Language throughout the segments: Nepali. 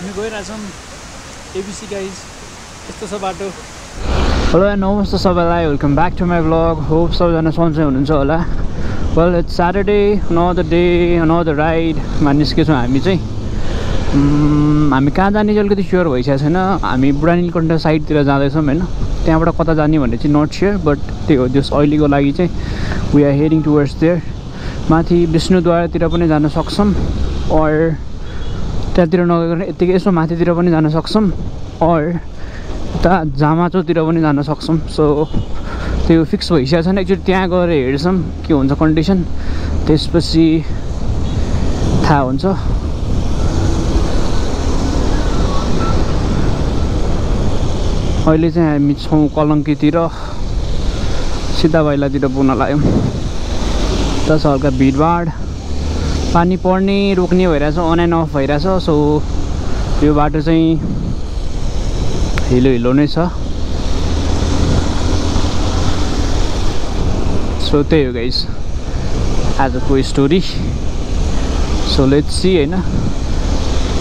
हामी गइरहेछौँ एबिसी गाइज यस्तो छ बाटो हेलो नमस्ते सबैलाई welcome back to my vlog hope सबैजना सन्चै हुनुहुन्छ होला well it's Saturday another day another राइडमा निस्केछौँ हामी चाहिँ। हामी कहाँ जाने चाहिँ अलिकति स्योर भइसकेको छैन। हामी बुढा नीलकण्ठ साइडतिर जाँदैछौँ होइन? त्यहाँबाट कता जाने भन्ने चाहिँ नट स्योर बट त्यो हो जस अहिलेको लागि चाहिँ वी आर हेरिङ टुवर्ड्स देयर माथि विष्णुद्वारतिर पनि जान सक्छौँ। अर त्यहाँतिर नगइकन यत्तिकै यसो माथितिर पनि जान सक्छौँ। अर उता जामाचोतिर पनि जान सक्छौँ। सो त्यो फिक्स भइसकेको छैन। एकचोटि त्यहाँ गएर हेर्छौँ के हुन्छ कन्डिसन त्यसपछि थाहा हुन्छ। अहिले चाहिँ हामी छौँ कलङ्कीतिर। सिधा बैलातिर पुग्न लाग्यौँ। त हल्का भिडभाड। पानी पर्ने रोक्ने भइरहेछ अन एन्ड अफ भइरहेछ सो यो बाटो चाहिँ हिलो हिलो नै छ। सो त्यही हो गाइस आजको स्टोरी सो लेट्स सी होइन?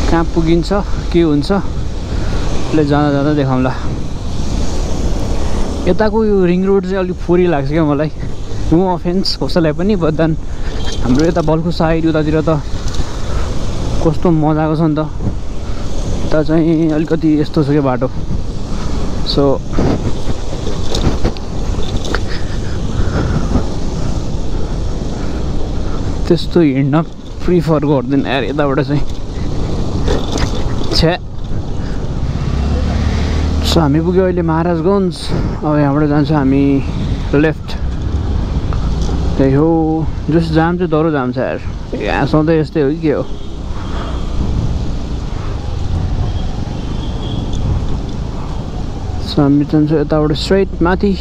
कहाँ पुगिन्छ के हुन्छ? ले जाँदा जाँदा देखाउँला। यताको यो रिङ रोड चाहिँ अलिक फोरी लाग्छ क्या मलाई। नो अफेन्स कसैलाई पनि बदन हाम्रो यता बल्खु साइड उतातिर त कस्तो मजाको छ नि त। उता चाहिँ अलिकति यस्तो छ क्या बाटो। सो त्यस्तो हिँड्न प्रिफर गर्दैन यार यताबाट चाहिँ। छ्या। सो हामी पुग्यो अहिले महाराजगञ्ज। अब यहाँबाट जान्छ हामी लेफ्ट। त्यही हो जस जाम चाहिँ डह्रो जाम छ यार यहाँ सधैँ यस्तै हो कि के हो सो हामी जान्छौँ यताबाट स्ट्रेट माथि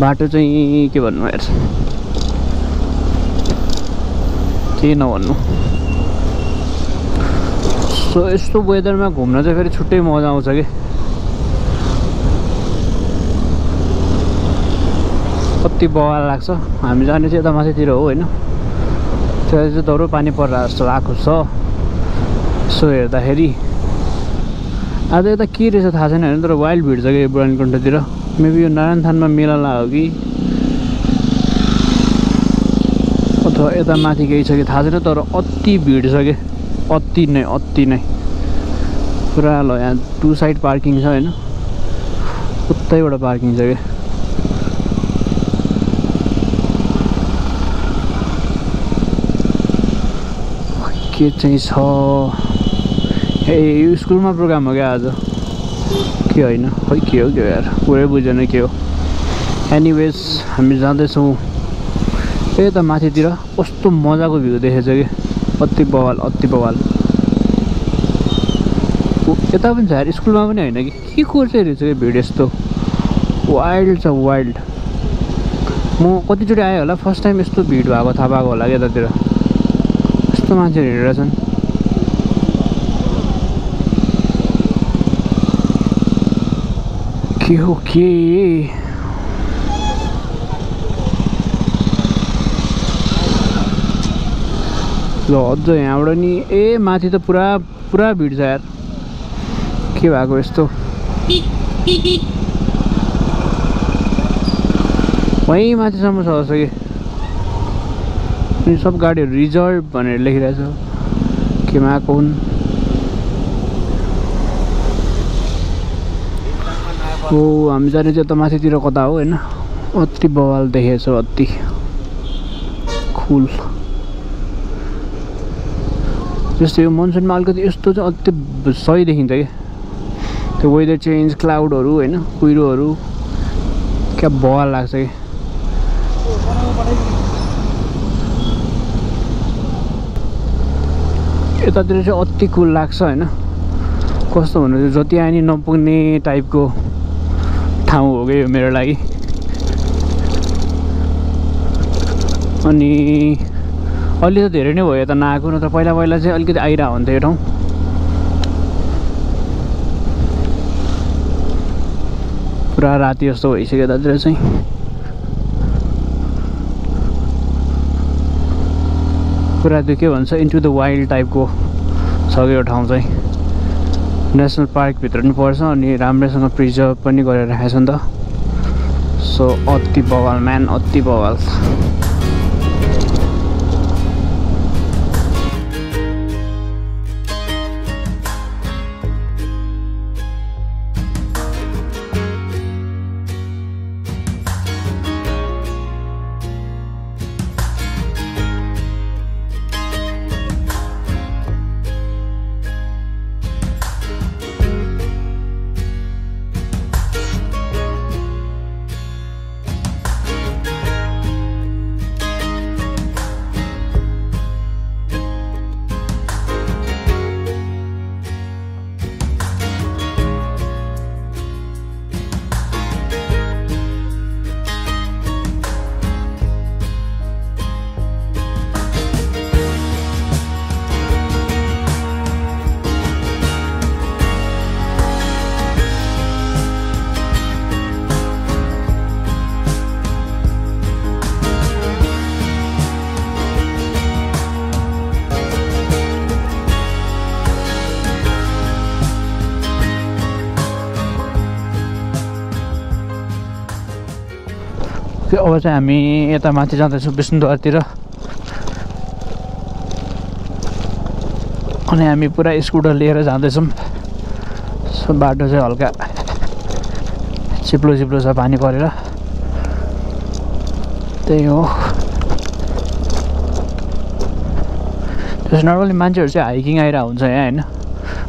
बाटो चाहिँ के भन्नु यार केही नभन्नु सो यस्तो वेदरमा घुम्न चाहिँ फेरि छुट्टै मजा आउँछ कि कति बवाल लाग्छ। हामी जाने चाहिँ यता माथितिर हो होइन? त्यहाँ चाहिँ डह्रो पानी परेर जस्तो आएको छ। यसो हेर्दाखेरि। आज यता के रहेछ थाहा छैन होइन? तर वाइल्ड भिड छ कि यो बुढानीकण्ठतिर मेबी यो नारायण थानमा मेला लाग्यो कि? अथवा यता माथि केही छ कि थाहा छैन तर अति भिड छ कि? अति नै अति नै। पुरा ल यहाँ टु साइड पार्किङ छ होइन? उतैबाट पार्किङ छ कि? के चाहिँ छ? ए स्कुलमा प्रोग्राम हो क्या आज? के होइन? खै के हो के हो यार? पुरै बुझेन के हो। एनिवेज हामी जाँदैछौँ। यता माथितिर कस्तो मजाको भ्यू देखेछ कि? अति बवाल अति बवाल। यता पनि छ यार स्कुलमा पनि होइन कि? के को चाहिँ रहेछ कि भिड यस्तो? वाइल्ड छ वाइल्ड म कतिचोटि आएँ होला फर्स्ट टाइम यस्तो भिड भएको थाहा पाएको होला कि यतातिर? यस्तो मान्छेहरू हिँडिरहेछन् के हो के? ल अझ यहाँबाट नि ए माथि त पुरा पुरा भिड छ यार। के भएको यस्तो? वहीँ माथिसम्म छ जस्तो कि। अनि सब गाडीहरू रिजर्भ भनेर लेखिरहेछ। केमा आएको हुन् हो हामी जाने चाहिँ यता माथितिर कता हो होइन? अति बवाल देखेको छ अति। कुल जस्तै यो मनसुनमा अलिकति यस्तो चाहिँ अति सही देखिन्छ कि त्यो वेदर चेन्ज क्लाउडहरू होइन? कुहिरोहरू क्या बवाल लाग्छ कि यतातिर चाहिँ अति कुल लाग्छ होइन। कस्तो भन्नु जति आए नि नपुग्ने टाइपको ठाउँ हो कि यो मेरो लागि। अनि अहिले त धेरै नै भयो यता नआएको नत्र पहिला पहिला चाहिँ अलिकति आइरहेको हुन्थ्यो यो ठाउँ। पुरा राति जस्तो भइसक्यो यतातिर चाहिँ। पुरा त्यो के भन्छ इन्टु द वाइल्ड टाइपको छ यो ठाउँ चाहिँ। नेसनल पार्कभित्र पनि पर्छ अनि राम्रैसँग प्रिजर्भ पनि गरेर राखेको छ नि त। सो अति बवाल म्यान अति बवाल। त्यो अब चाहिँ हामी यता माथि जाँदैछौँ विष्णुद्वारतिर। अनि हामी पुरा स्कुटर लिएर जाँदैछौँ। सो बाटो चाहिँ हल्का चिप्लो चिप्लो छ पानी परेर। त्यही हो। त्यसो नर्मली मान्छेहरू चाहिँ हाइकिङ आइरहेको हुन्छ यहाँ होइन?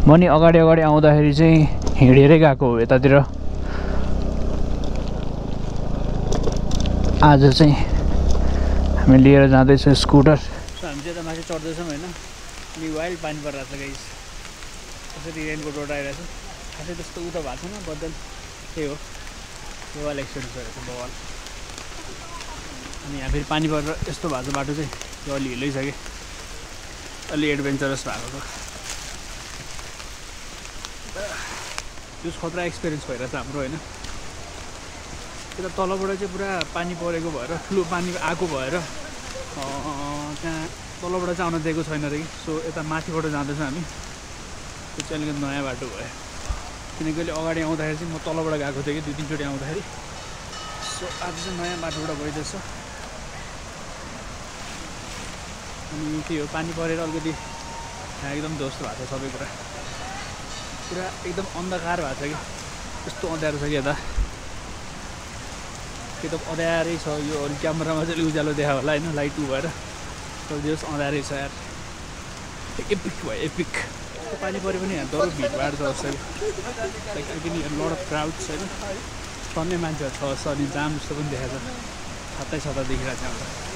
म नि अगाडि अगाडि आउँदाखेरि चाहिँ हिँडेरै गएको हो यतातिर। आज चाहिँ हामी लिएर जाँदैछौँ स्कुटर। हामी चाहिँ माथि चढ्दैछौँ होइन। अनि वाइल्ड पानी परिरहेको छ गाइस त्यसरी रेनको रोड आइरहेको छ खासै त्यस्तो उता भएको छैन बदल त्यही हो। बवाल एक्सिडेन्ट गरेको छ बवाल। अनि यहाँ फेरि पानी परेर यस्तो भएको छ बाटो चाहिँ त्यो अलि हिलै छ कि अलि एडभेन्चरस भएको छ। जुस खतरा एक्सपिरियन्स भइरहेछ हाम्रो होइन। यता तलबाट चाहिँ पुरा पानी परेको भएर ठुलो पानी आएको भएर त्यहाँ तलबाट चाहिँ आउन दिएको छैन रहेछ सो यता माथिबाट जाँदैछौँ हामी। त्यो चाहिँ अलिकति नयाँ बाटो भयो। किनकि अहिले अगाडि आउँदाखेरि चाहिँ म तलबाट गएको थिएँ कि दुई तिनचोटि आउँदाखेरि। सो आज चाहिँ नयाँ बाटोबाट गइँदैछ अनि त्यही हो पानी परेर अलिकति यहाँ एकदम ध्वस्त भएको छ सबै कुरा। पुरा एकदम अन्धकार भएको छ कि। यस्तो अँध्यारो छ कि यता। एकदम अँध्यारै छ यो अलिक क्यामेरामा चाहिँ अलिक उज्यालो देखा होला होइन लाइट उ भएर। जस अँध्यारै छ यार। एपिक भयो एपिक पानी पऱ्यो पनि यहाँ भिडभाड छ जस्तो लाइक लड अफ क्राउड छ होइन टन्ने मान्छेहरू छ अनि जाम जस्तो पनि देखाएको छ। छत्तै छत्ता देखिरहेको छ हाम्रो